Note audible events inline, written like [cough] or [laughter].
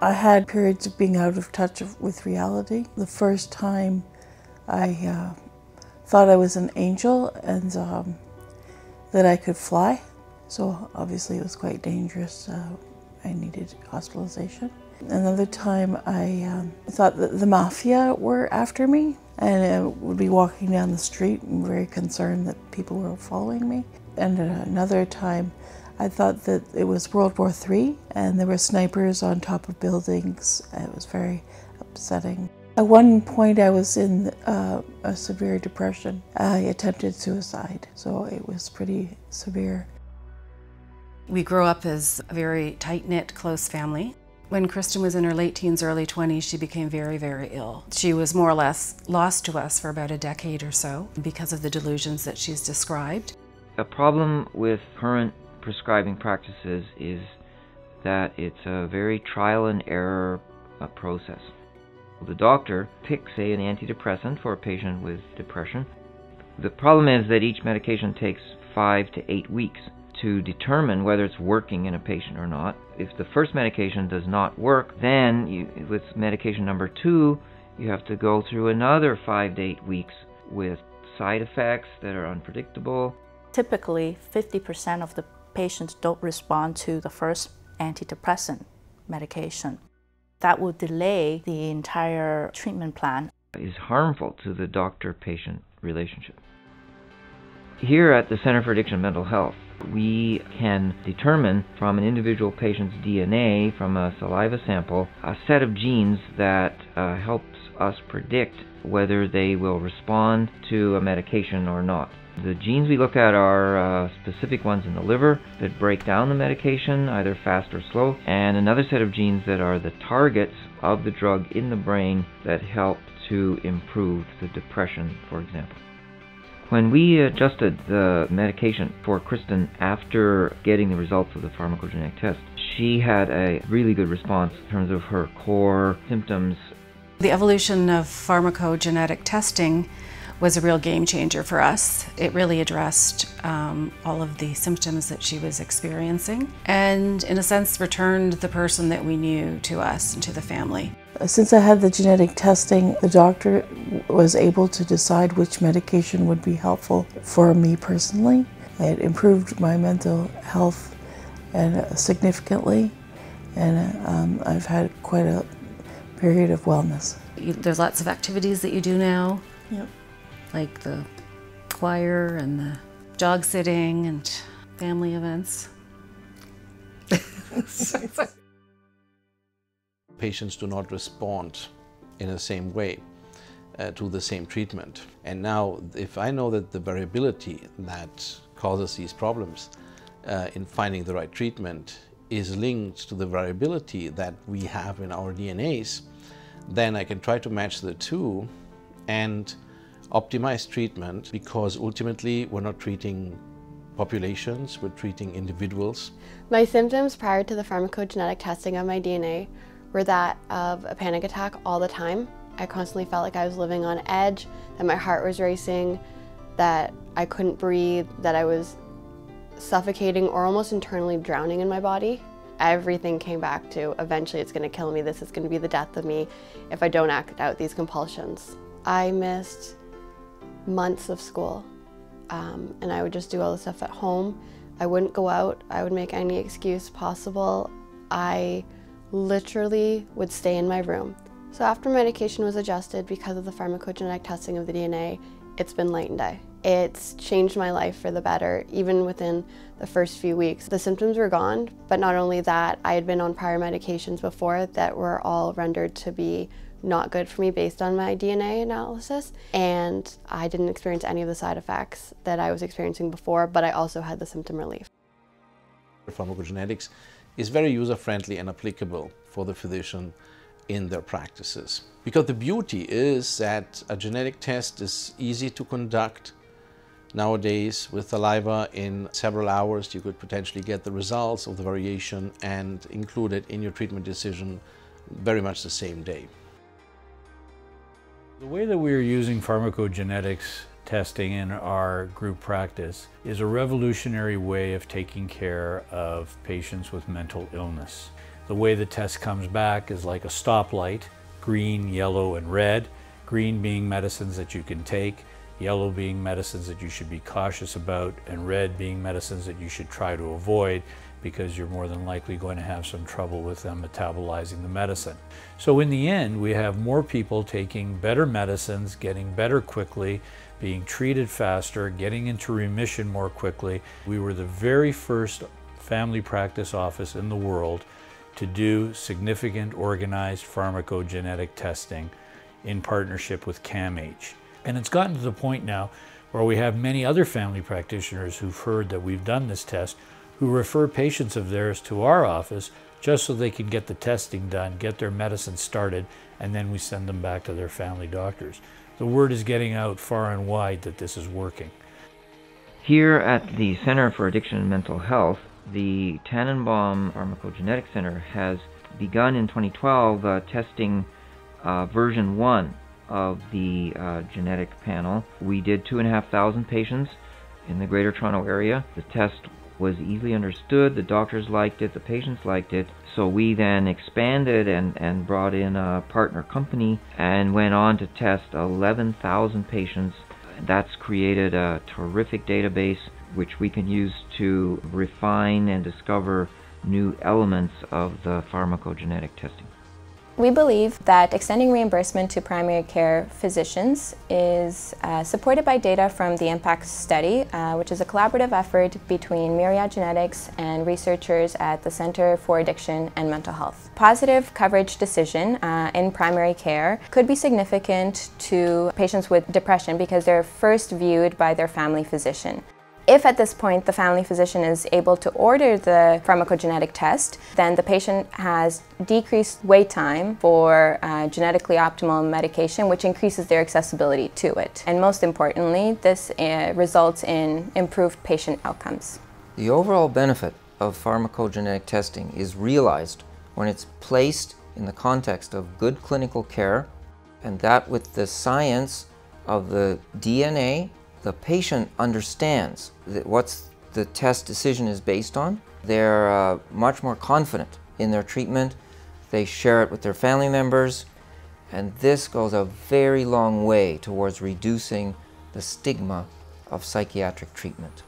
I had periods of being out of touch with reality. The first time I uh, thought I was an angel and um, that I could fly. So obviously it was quite dangerous. Uh, I needed hospitalization. Another time I um, thought that the mafia were after me and I would be walking down the street and very concerned that people were following me. And another time I thought that it was World War III and there were snipers on top of buildings. It was very upsetting. At one point, I was in uh, a severe depression. I attempted suicide, so it was pretty severe. We grew up as a very tight knit, close family. When Kristen was in her late teens, early 20s, she became very, very ill. She was more or less lost to us for about a decade or so because of the delusions that she's described. A problem with current prescribing practices is that it's a very trial and error uh, process. The doctor picks, say, an antidepressant for a patient with depression. The problem is that each medication takes five to eight weeks to determine whether it's working in a patient or not. If the first medication does not work, then you, with medication number two, you have to go through another five to eight weeks with side effects that are unpredictable. Typically, 50% of the patients don't respond to the first antidepressant medication. That will delay the entire treatment plan. Is harmful to the doctor-patient relationship. Here at the Center for Addiction and Mental Health, we can determine from an individual patient's DNA from a saliva sample a set of genes that uh, helps us predict whether they will respond to a medication or not. The genes we look at are uh, specific ones in the liver that break down the medication, either fast or slow, and another set of genes that are the targets of the drug in the brain that help to improve the depression, for example. When we adjusted the medication for Kristen after getting the results of the pharmacogenetic test, she had a really good response in terms of her core symptoms. The evolution of pharmacogenetic testing was a real game changer for us. It really addressed um, all of the symptoms that she was experiencing and, in a sense, returned the person that we knew to us and to the family. Since I had the genetic testing, the doctor was able to decide which medication would be helpful for me personally. It improved my mental health and uh, significantly, and um, I've had quite a period of wellness. There's lots of activities that you do now. Yep like the choir and the dog sitting and family events. [laughs] Patients do not respond in the same way uh, to the same treatment. And now, if I know that the variability that causes these problems uh, in finding the right treatment is linked to the variability that we have in our DNAs, then I can try to match the two and optimize treatment because ultimately we're not treating populations, we're treating individuals. My symptoms prior to the pharmacogenetic testing of my DNA were that of a panic attack all the time. I constantly felt like I was living on edge, that my heart was racing, that I couldn't breathe, that I was suffocating or almost internally drowning in my body. Everything came back to eventually it's going to kill me, this is going to be the death of me if I don't act out these compulsions. I missed months of school. Um, and I would just do all the stuff at home. I wouldn't go out. I would make any excuse possible. I literally would stay in my room. So after medication was adjusted because of the pharmacogenetic testing of the DNA, it's been light and day. It's changed my life for the better, even within the first few weeks. The symptoms were gone, but not only that, I had been on prior medications before that were all rendered to be not good for me based on my DNA analysis. And I didn't experience any of the side effects that I was experiencing before, but I also had the symptom relief. Pharmacogenetics is very user-friendly and applicable for the physician in their practices. Because the beauty is that a genetic test is easy to conduct. Nowadays, with saliva, in several hours, you could potentially get the results of the variation and include it in your treatment decision very much the same day. The way that we are using pharmacogenetics testing in our group practice is a revolutionary way of taking care of patients with mental illness. The way the test comes back is like a stoplight, green, yellow, and red. Green being medicines that you can take, yellow being medicines that you should be cautious about, and red being medicines that you should try to avoid because you're more than likely going to have some trouble with them metabolizing the medicine. So in the end, we have more people taking better medicines, getting better quickly, being treated faster, getting into remission more quickly. We were the very first family practice office in the world to do significant organized pharmacogenetic testing in partnership with CAMH. And it's gotten to the point now where we have many other family practitioners who've heard that we've done this test who refer patients of theirs to our office just so they can get the testing done, get their medicine started, and then we send them back to their family doctors. The word is getting out far and wide that this is working. Here at the Center for Addiction and Mental Health, the Tanenbaum Pharmacogenetic Center has begun in 2012 uh, testing uh, version 1 of the uh, genetic panel. We did 2,500 patients in the Greater Toronto area. The test was easily understood, the doctors liked it, the patients liked it. So we then expanded and, and brought in a partner company and went on to test 11,000 patients. That's created a terrific database which we can use to refine and discover new elements of the pharmacogenetic testing. We believe that extending reimbursement to primary care physicians is uh, supported by data from the IMPACT study, uh, which is a collaborative effort between Myriad Genetics and researchers at the Center for Addiction and Mental Health. Positive coverage decision uh, in primary care could be significant to patients with depression because they're first viewed by their family physician. If at this point the family physician is able to order the pharmacogenetic test, then the patient has decreased wait time for uh, genetically optimal medication, which increases their accessibility to it. And most importantly, this uh, results in improved patient outcomes. The overall benefit of pharmacogenetic testing is realized when it's placed in the context of good clinical care and that with the science of the DNA the patient understands what the test decision is based on. They're uh, much more confident in their treatment. They share it with their family members. And this goes a very long way towards reducing the stigma of psychiatric treatment.